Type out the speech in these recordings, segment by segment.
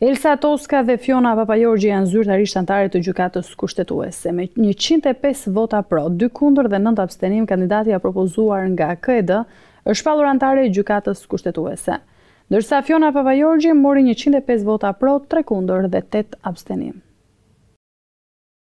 Elsa Toska dhe Fiona Papajorgji janë zyrtarisht anëtare të Gjykatës Kushtetuese. Me njëqind e pesë vota pro, dy kundër dhe nëntë abstenim, kandidatja e propozuar nga KED është shpallur anëtare e Gjykatës Kushtetuese. Ndërsa Fiona Papajorgji mori njëqind e pesë vota pro, tre kundër dhe tetë abstenim.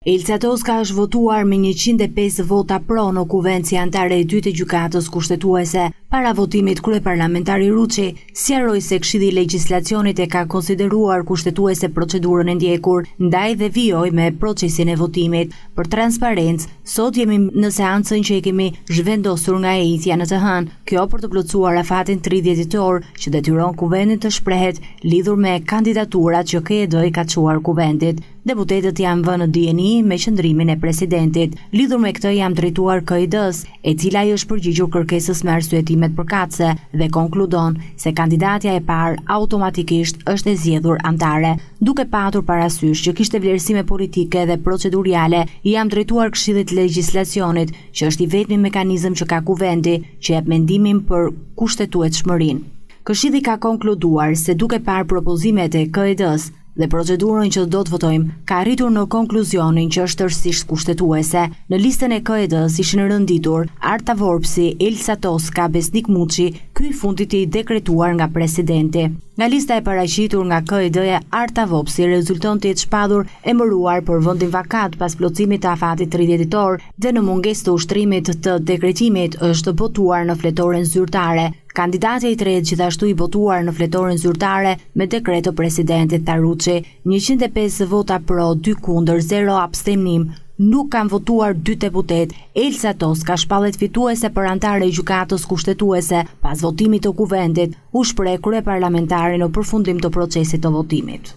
Elsa Toska është votuar me njëqind e pesë vota pro në Kuvend si anëtare e dytë e Gjykatës Kushtetuese. Para votimit, kryeparlamentari Ruçi sqaroi se Këshilli i Legjislacionit e ka konsideruar kushtetuese procedurën e ndjekur, ndaj dhe vijoi me procesin e votimit. Për transparencë, sot jemi në seancën që e kemi zhvendosur nga e enjtja në të hënë, kjo për të plotësuar afatin tridhjetë ditor që detyron Kuvendin të shprehet lidhur me kandidaturat që KED i ka çuar Kuvendit. Deputetët janë vënë në dijeni me qëndrimin e Presidentit. Lidhur me këtë jam drejtuar KED-së, e cila i është përgjigjur kërkesës me arsyetimet përkatëse dhe konkludon se kandidatja e parë automatikisht është e zgjedhur anëtare. Duke patur parasysh që kishte vlerësime politike dhe proceduriale, i jam drejtuar Këshillit të Legjislacionit, që është i vetmi mekanizëm që ka Kuvendi, që jep mendimin për kushtetuetshmërinë. Këshilli ka konkluduar se duke parë propozimet e KED-së, dhe procedurën që do të votojmë ka arritur në konkluzionin që është tërësisht kushtetuese. Në listën e KED-së ishin renditur Arta Vorpsi, Elsa Toska, Besnik Muçi, ky i fundit i dekretuar nga presidenti. Nga lista e paraqitur nga KED-ja, Arta Vorpsi rezulton të jetë shpallur emëruar për vendin vakant pas plotësimit të afatit 30 ditor dhe në mungesë të ushtrimit të dekretimit është botuar në fletoren zyrtare Kandidati i tretë gjithashtu i botuar në fletoren zyrtare me dekret të presidentit tha Ruçi. Njëqind e pesë vota pro, dy kundër, zero abstenim, nuk kanë votuar dy deputetë. Elsa Toska shpallet fituese për anëtare e Gjykatës Kushtetuese pas votimit të Kuvendit, u shpreh kryeparlamentari në përfundim të procesit të votimit.